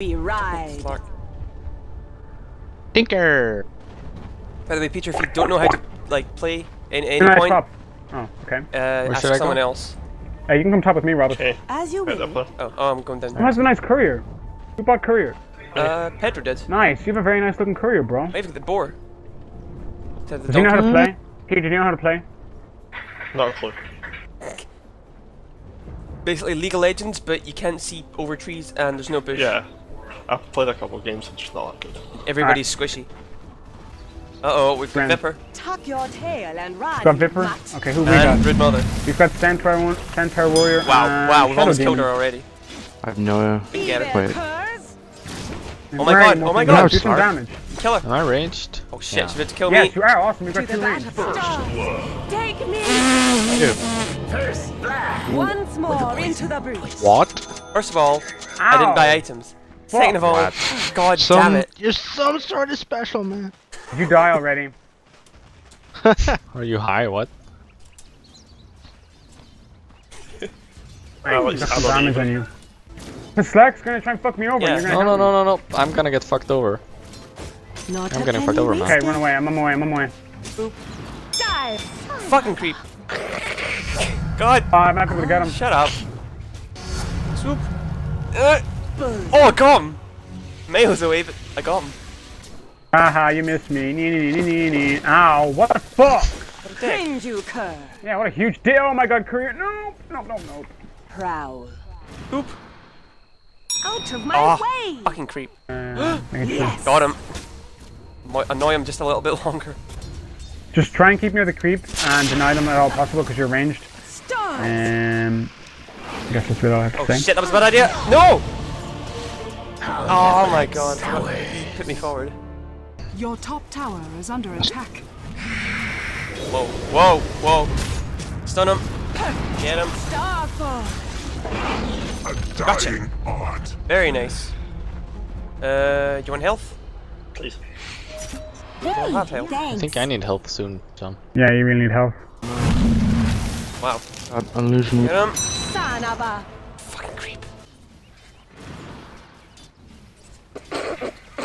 We ride. Slark. Tinker! By the way, Peter, if you don't know how to like play in any Can I point, top? Oh, okay. uh, ask should I go? someone else. Hey, you can come top with me, Robert. Okay. As you Where's that will. Oh, oh, I'm going down. Oh, that's a nice courier. Who bought courier? Uh, Pedro did. Nice. You have a very nice looking courier, bro. I even got the boar. To the Does he know how to play? Peter, do you know how to play? Not a clue. Basically, League of Legends, but you can't see over trees and there's no bush. Yeah. I've played a couple of games and just not that good. Everybody's squishy. Uh oh, we've got Viper Tuck your tail and ride. Got Viper? Okay, who we got? Brood Mother. We've got Centaur, one, Centaur Warrior. Wow, and wow, we've Shadow almost killed her already. I have no... Be Get it. there, Wait. curs. Oh my Right, god, oh my nothing. god. Do some Sorry. damage. Kill her. Am I ranged? Oh shit, Yeah. she's about to kill Yes, me. you are awesome. You've To got the two land rings. of stars. Take me. Ew. Once more into the breach. What? First of all, I didn't buy items. Second of all, What? god damn it. You're some sort of special, man. You die already? Are you high? What? I like Got I'm some not damage on you. The Slark's gonna try and fuck me over. Yeah. You're gonna No, no, no, no, no. I'm gonna get fucked over. Not I'm a getting fucked over, man. Okay, run away. I'm on my way. I'm on my way. Dive. Fucking creep. God, Oh, I'm not able to get him. shut up. Swoop. Uh, oh, I got him. Miles away, but I got him. Haha, you missed me. Nee, nee, nee, nee, nee. Ow, what the fuck? What a you cur. Yeah, what a huge deal. Oh my god, career. No, no, no, no. Prowl. Oop. Out of my Oh, way. fucking creep. Uh, Yes. Got him. Might annoy him just a little bit longer. Just try and keep near the creep and deny them at all possible because you're ranged. Stars. Um, I guess that's really all I have to Oh say. shit, that was a bad idea. No! Oh my god. Put me forward. Your top tower is under attack. Whoa, whoa, whoa. Stun him. Get him. Starfall. Gotcha. Very nice. Uh, do you want health? Please. don't have health. I think I need health soon, John. Yeah, you really need help. Wow. I'm losing. Get him. Son of a. Fucking creep.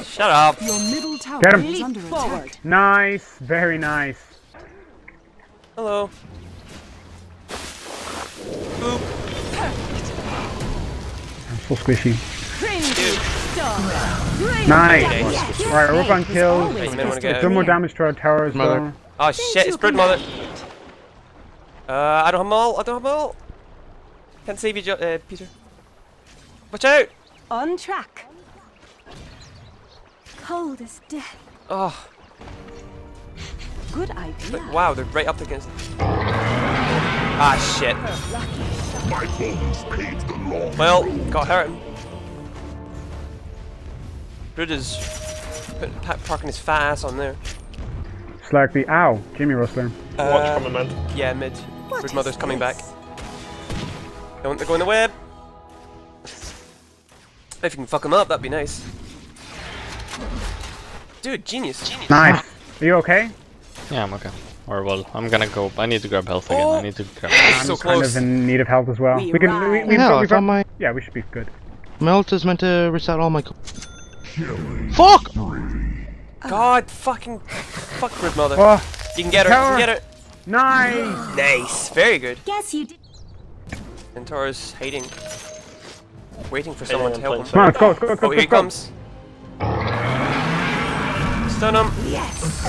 Shut up. Your middle tower Get him. is Leap under forward. Nice, very nice. Hello. Boop. I'm so squishy. Cringe. Nice. back Yes. your Alright, work on strength is kills. always And then wanna tested get- more damage to our tower as Mother. Oh shit, it's Brood Mother. Uh, I don't have them all. I don't have them all. Can't save you, jo uh, Peter. Watch out! On track. Cold as death. Oh, Good idea. but wow, they're right up against it. Ah, shit. My Well, got hurt him. Brood is put, pa- parking his fat ass on there. Slark the ow, Jimmy Rustler. Uh, Watch from the mid. Yeah, mid. What Brood Mother's coming this? back. Don't go in the web. If you can fuck him up, that'd be nice. Dude, genius. Genius. Nice. Are you okay? Yeah, I'm okay. Or well, I'm gonna go. I need to grab health again. Oh. I need to grab. I'm so just kind close. of in need of help as well. We We can. We, ride. we've Yeah, we've got, my yeah, we should be good. melt is meant to reset all my. Co Fuck! God, fucking, fuck Brood Mother. Oh, You can get her. You can get her. Nice. Nice. Very good. Guess you did. Centaur's hiding. Waiting for someone to help him. Come on, go. Go. Go. Oh, here he let's comes. Stun him. Yes.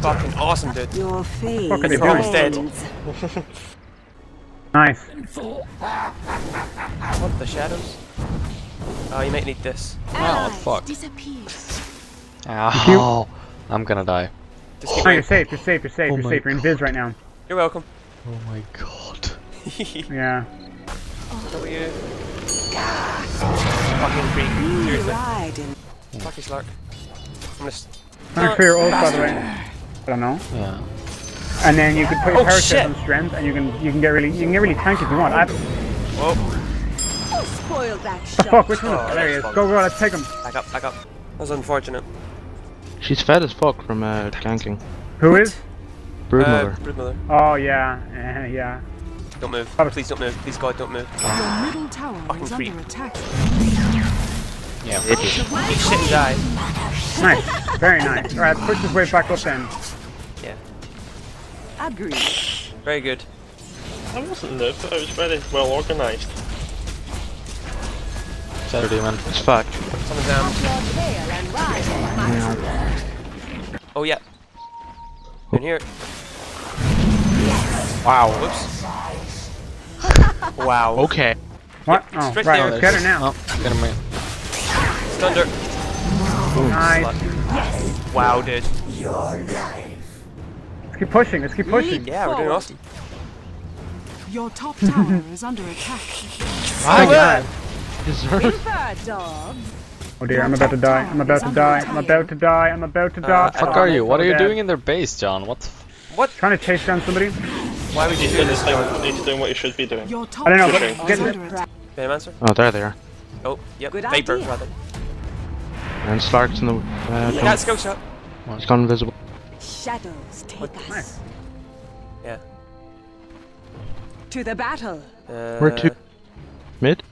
Fucking awesome, dude. Your face. Fuck are they? Dead. Nice. What the shadows? Oh, you might need this. Oh fuck! Disappears. Ow! I'm gonna die. Just keep oh. No, you're safe. You're safe. You're safe. Oh you're safe. You're in Viz right now. You're welcome. Oh my god. Yeah. W. Fucking freak. Seriously. ride in Fuck you, Slark. I'm gonna. s- Thanks for your ult, by the way. I don't know. Yeah. And then you can put your Oh, power shit. on strength, and you can you can get really you can get really tanky if you want. I, the Whoa. Who spoiled that shot? fuck? Which one? Oh, there he is. Go go. Let's take him. Back up, back up. That was unfortunate. She's fed as fuck from uh, ganking. Who is? Brood Uh, mother. Brood Mother. Oh yeah. Uh, yeah. Don't move. Robert. Please don't move. Please God, don't move. Your middle tower Fucking is creep. under attack. Yeah. Eat shit and die. Nice. Very nice. Alright, push this way back up then. Yeah. Agreed. Very good. I wasn't nervous, I was very well organised. Shadow Demon. It's fucked. Someone's down. Your tail and ride on my Oh yeah. In here. Wow. Whoops. wow. Okay. What? Oh, straight right, there. let's get her now. Oh, get him in. Stunned her. Nice. Wow, dude. Let's keep pushing, let's keep pushing. Yeah, we're doing awesome. Your top tower is under attack. Oh, God. Deserve. Infer dog. Oh dear, I'm about to die. I'm about to die. I'm about to die. I'm about to die. fuck Fuck Oh, are you? What are you dead. doing in their base, John? What? What? Trying to chase down somebody? Why would you do Doing this, this thing, John? he's doing what you should be doing. I don't know, tower but get- under attack. Name answer? Oh, there they are. Oh, yep. Good Viper, idea. rather. And Slark's in the. Uh, Yeah, jump. skill shot. He's gone invisible. Shadows take us. Nice. Yeah. To the battle. Uh, Where to? Mid?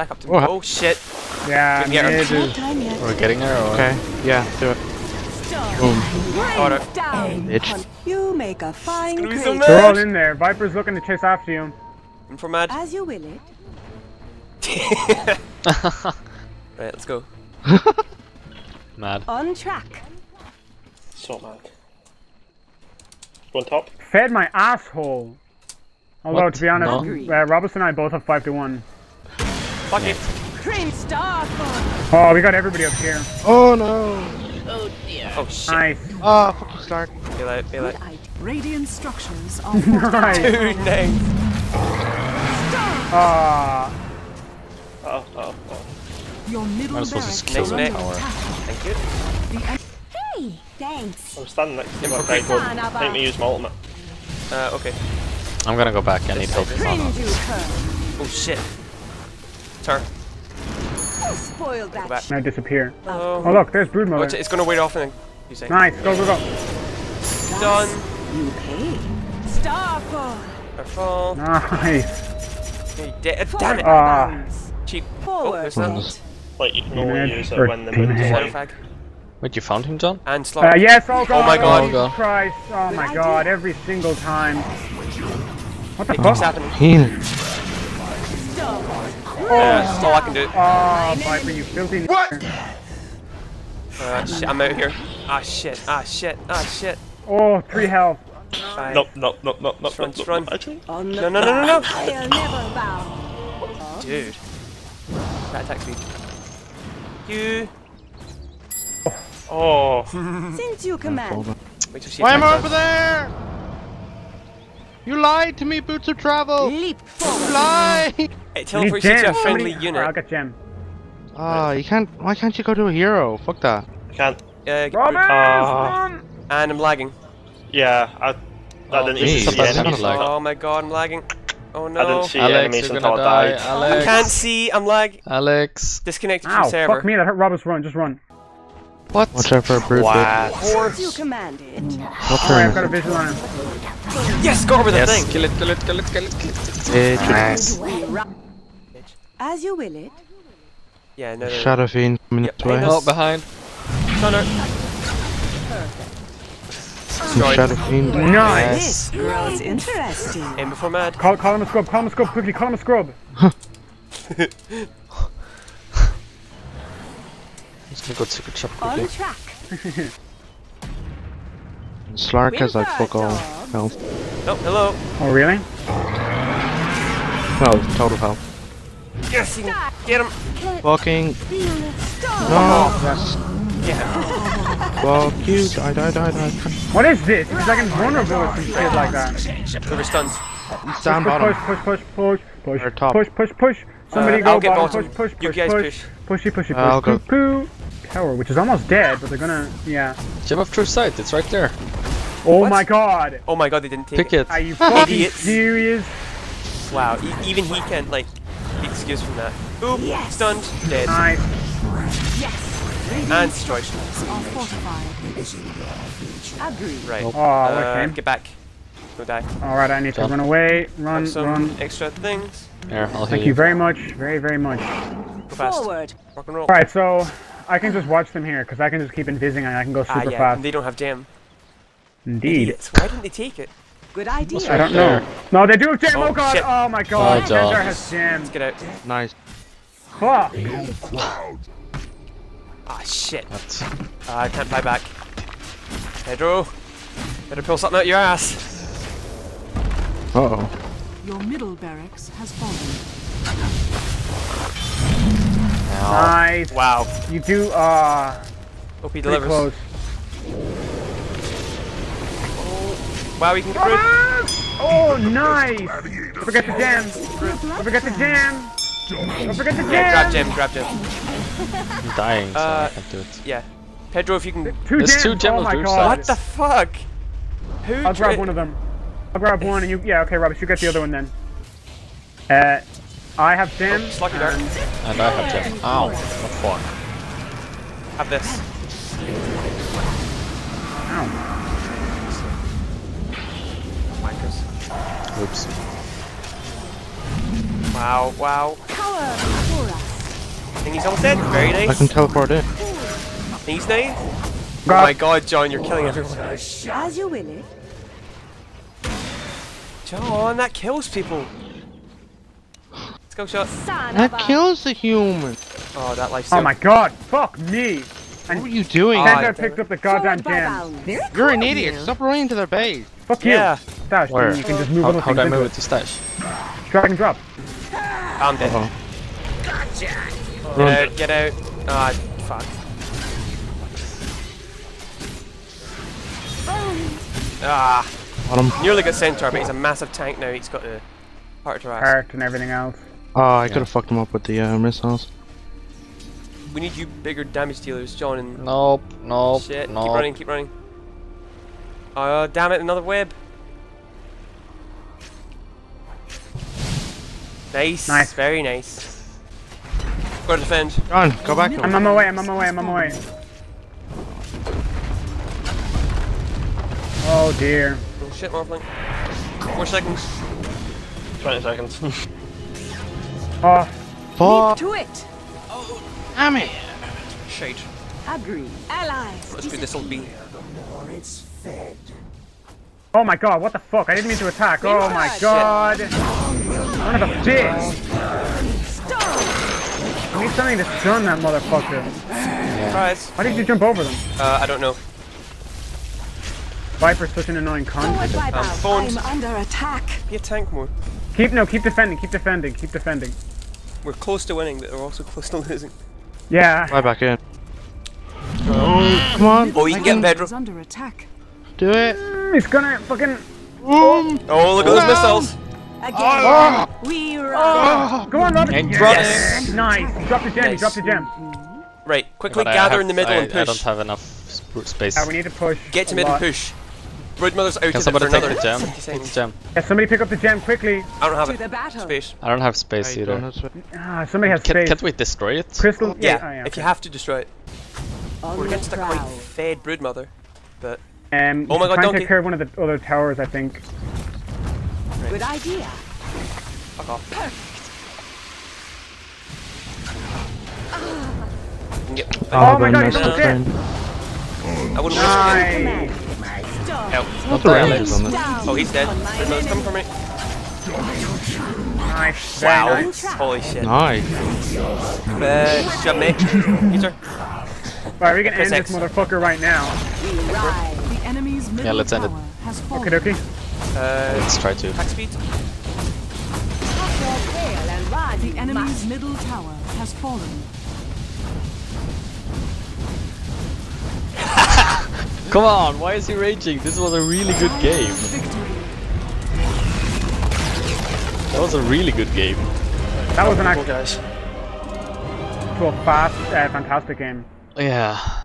Back up to me. Oh, ha- Oh shit. Yeah, Didn't get her. mid No is- time yet. We're getting there. Or? Okay. Yeah, do it. Boom. Got her. Raise down. Bitch. You make a fine gonna be so mad. They're all in there. Viper's looking to chase after you. In for mad. As you will it. Right, let's go. Mad. On track. So mad. Go on top. Fed my asshole. Although, What? to be honest, No. uh, Robinson and I both have 5 to 1. Fuck it. Oh, we got everybody up here. Oh no! Oh shit. Nice. Ah, fuck you, Slark. Bail out, bail out. Good idea. Radiant structures are fortified. Nice. Dude, nice. Ah, Oh, oh, oh. Your middle I'm supposed to barracks kill are tower. Thank you. Hey, thanks. I'm standing next to In that for going, Son make me use my ultimate. Uh, okay. I'm gonna go back. I need help. Cringe you her. Oh shit. Turn. Who spoiled that back. now disappear. Oh. Oh, look, there's Oh, Broodmother. it's, it's gonna wait off and then you say. Nice, go, go, go. Done. You pay. Starfall. Careful. Nice. You're dead. Damn it. Ah. Bounce. Cheap. Oh, Forward. there's that. Like, you can only use it when the Demon moon's Head? Shadow like, fag. Wait, you found him, John? And slaughter. Uh, yes, oh god. my God. Jesus Oh god. Christ. Oh my god, every single time. What the It keeps fuck? happening. Heal. Stop. Uh, that's all I can do. Oh, Viper, you filthy What? Uh, shit, I'm out here. Ah shit. Ah shit. Ah shit. Oh, three health. Fine. no, no, no, no, no, Just run, no, run. Actually, No, no, no, no, no. I'll never bow. Dude. That attack speed. You. oh, Since you command, Wait till she Why am I over there? You lied to me, Boots of Travel! leap forward. Lie! It Need teleports you to a friendly Somebody- unit. I got gem. Ah, you can't. Why can't you go to a hero? Fuck that. I can't. Uh, get Robin! brute. Ah. and I'm lagging. Yeah, I, I Oh, didn't geez, even see that's enemies lag. Oh my god, I'm lagging. Oh no. I didn't see Alix, enemies until gonna I die. died. Alix. Can't see, I'm lagging. Alix. Disconnected Ow, from server. fuck me, that hurt Robin's run, just run. What? Watch out for a brute. What? Since you commanded, What Alright, I've got a turn? visual on him. Yes, go over the Yes, thing. kill it, kill it, kill it, kill it, kill it. Bitch. As you will it. Yeah, no, no. Shadow Fiend coming Yep, this way. hang Oh, behind. Thunder. Destroyed. Shadow Fiend. Nice! This grows interesting. Aim before mad. Call, call him a scrub, call him a scrub, quickly, call him a scrub. Just gonna go to secret shop On quickly. track. Slark has like fuck all health. Oh, hello. Oh, really? Well, total health. Yes, you can get him. Fucking. No! Yes. Yeah. Fuck you. Die, die, die, die. What is this? He's like invulnerable or some shit like that. Whoever stuns. He's down Push, bottom. push, push, push, push, Or top. push, push, push. Somebody Uh, go I'll get bottom, bottom. push, push, You push, guys push. push. Pushy, pushy, I'll push. go. Poo, poo. Tower, which is almost dead, but they're gonna, yeah. Gem of True Sight, it's right there. Oh What? my god! Oh my god, they didn't take Pick it. Are you fucking Idiots. serious? Wow, e- even he can't, like, be excused from that. Boop, Yes. stunned, dead. Nice. And destroyed. Are fortified. Agreed. Right. Oh, what a uh, shame. get back. Don't die. Alright, I need to run away. Run, Have some run. extra things. Here, I'll Thank heal you very much. Very, very much. Go fast. Forward. Rock and roll. Alright, so I can just watch them here because I can just keep invising and I can go Ah, super yeah. fast. And they don't have gem. Indeed. Idiots. Why didn't they take it? Good idea. I don't know. No, they do have gem. Oh, Oh, god. shit. Oh my god. Oh, Xandar God. has gem. Get out. Nice. Fuck. Ah, shit. That's Ah, I can't fly back. Pedro. Better pull something out your ass. Uh oh. Your middle barracks has fallen. Nice. Wow. You do, uh, Hope he delivers. close. Wow, we can get rid. Oh, nice. Don't forget the gem. Don't forget the gem. Don't forget the Yeah, grab jam. gem, grab gem. I'm dying, so Uh, I can't do it. Yeah. Pedro, if you can. Two There's gems. two gems Oh on my god. What the fuck? Who? I'll grab one of them. I'll grab one and you, yeah, okay, Robbie, you get the other one then. Uh, I have gem. Just lucky dart. And I have gem. Ow, what for? Have this. Oops. Wow, wow. Power for us. think he's almost dead. Very nice. I can teleport in. Think he's nice. Oh my god, John, you're killing everyone. As you will it. John, that kills people. Let's go, shot. That of a- kills the human. Oh, that life Oh my god. Fuck me. And What are you doing? Oh, Xandar picked up the goddamn Forward by gem. bound. Very You're an idiot. Stop running to their base. Fuck you. Yeah, Dash, Where? you can just move How, other how do I move it to stash? Drag and drop. I'm dead. Uh-oh. Get out, get out. Ah, fuck. Ah, Got him. nearly got Centaur, but he's a massive tank now. He's got the heart to ass. Heart and everything else. Oh, I could have fucked him up with the uh, missiles. We need you bigger damage dealers, John. And Nope, nope, shit, keep nope. running, keep running. Oh, damn it! Another web. Nice, Nice. very nice. Go to defend. John, go back to I'm on my way, I'm on my way, I'm on my way. Oh dear. Oh shit, Morphling. Four seconds. 20 seconds. Oh, Fuck. To it. Damn it. Shade. Agree. Allies. Let's do this will be. Oh my god, what the fuck? I didn't mean to attack. Oh my Shit. god. Son of a bitch. I need something to stun that motherfucker. Surprise. Why did you jump over them? Uh, I don't know. Viper's such an annoying Forward cunt. by Um, bound. phones. I'm under attack. Be a tank more. Keep, no, keep defending, keep defending, keep defending. We're close to winning, but we're also close to losing. Yeah. Fly back in. Oh, come on. Oh, you can get in Pedro. Is under attack. Do it. He's gonna fucking. Boom. Oh, look at those missiles. Again. We run. Go on, Robin. And Yes. Nice. He dropped the gem, he Nice. dropped the gem. Right, quickly But gather have- in the middle I, and push. I don't have enough sp- space. Yeah, we need to push. Get to a mid and lot. push. Broodmother's out Can somebody it for take another the gem? 50 Take the gem. Yeah, somebody pick up the gem quickly. I don't have To it. the battle. Space. I don't have space I either. don't have. Ah, somebody has Can, space. can't we destroy it? Crystal. Yeah, oh, yeah if you have to destroy it. On We're against a quite prowl. fed broodmother. But Um, Oh my God, try and donkey. take care of one of the other towers, I think. Good idea. fuck off. You can get- Oh my Ben, God, nice he's almost defend. I wouldn't risk it. Nice. Stop. Help. What's the ranges on this? Down. Oh, he's dead. On my Broodmother's coming for me. Nice. Very Wow. nice. Holy shit. Nice. Uh, shove me. Peter. Right, we can Press end this X. motherfucker right now. We ride. The enemy's middle let's end it. tower has fallen. Okay, okay. Uh, Let's try to. attack speed. Tuck your tail and run. The enemy's middle tower has fallen. Come on, why is he raging? This was a really good game. That was a really good game. That was an Cool actual guys. fast, uh, fantastic game. Yeah.